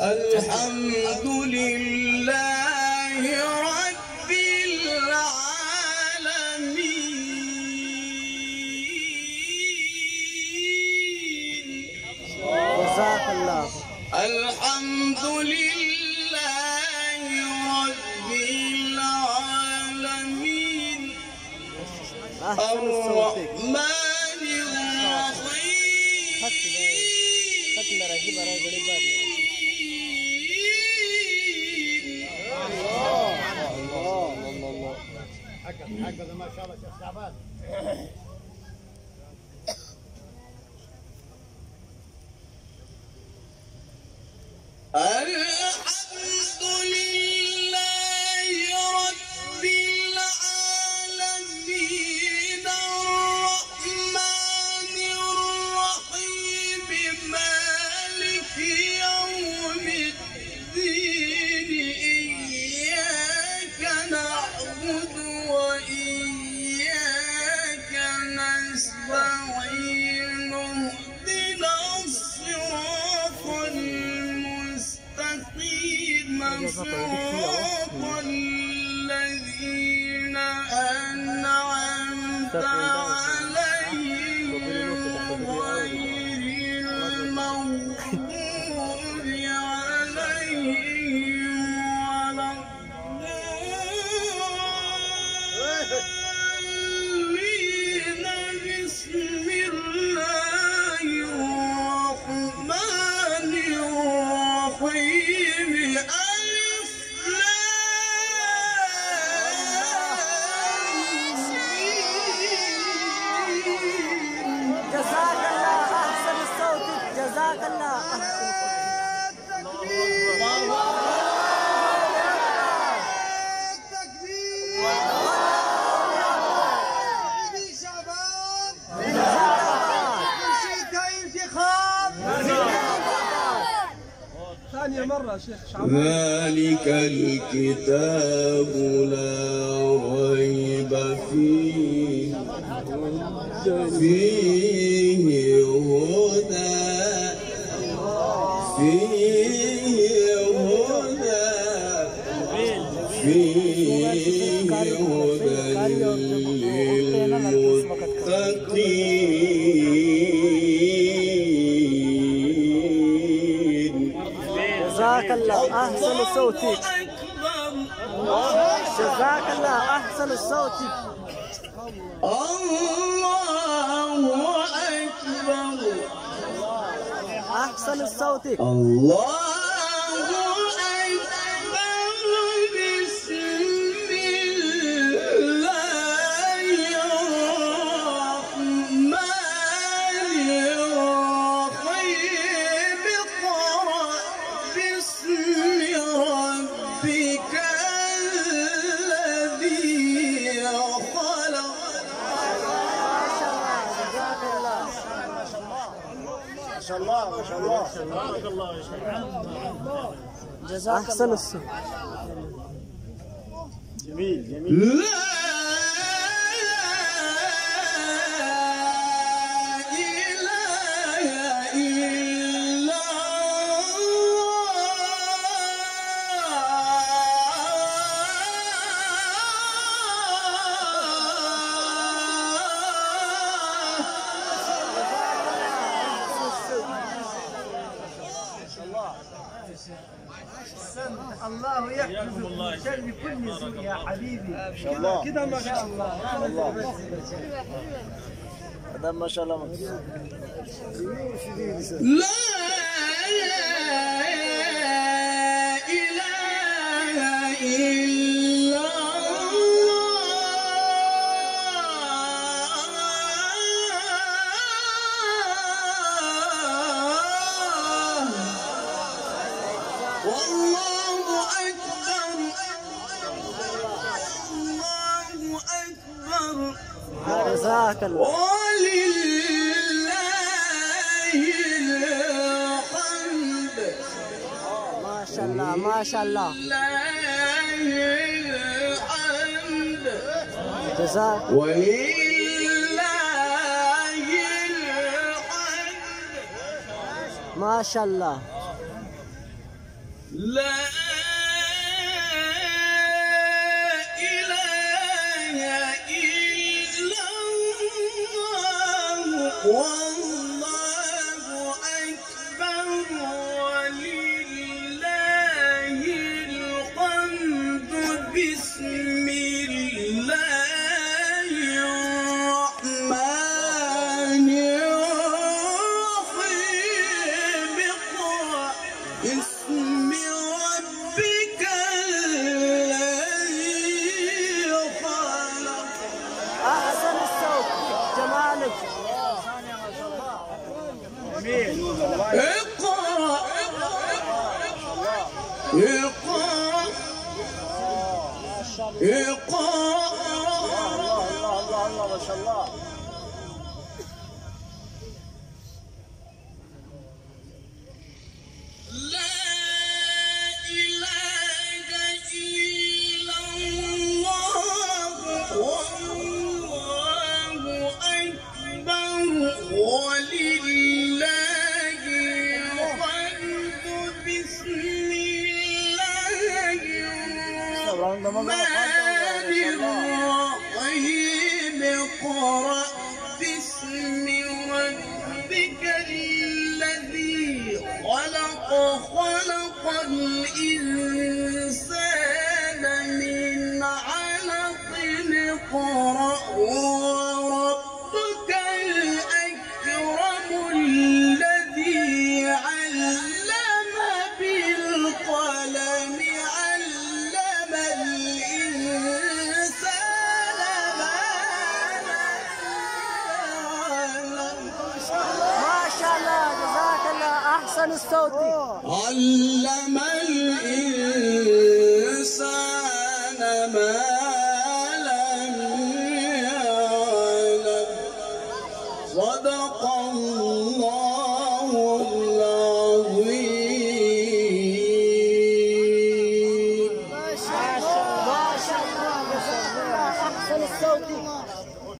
الحمد لله رب العالمين جزاك الله الحمد لله رب العالمين الرحمن الحمد صراط الذين أنعمت ذلك الكتاب لا ريب فيه. فيه هدى. فيه هدى. فيه هدى للمتقين. جزاك الله أحسن صوتك. جزاك الله أحسن صوتك. الله أكبر. أحسن صوتك. الله جزاك أحسن الصوت. لا! إله يحفظ سوء يا حبيبي. كده كده ما شاء الله. هذا ما شاء الله. لا إله إلا جزاك الله. ولله الحمد ما شاء الله ما شاء الله. لله الحمد جزاك. ولله الحمد ما شاء الله. لا بسم الله الرحمن الرحيم. اقرأ. ربك الذي خلق. أحسن الصوت. جمالك. اقرأ. اقرأ. اقرأ الله الله الله ما شاء الله لا إله إلا خلق الله احسن الصوت علم الإنسان ما لم يعلم. صدق الله.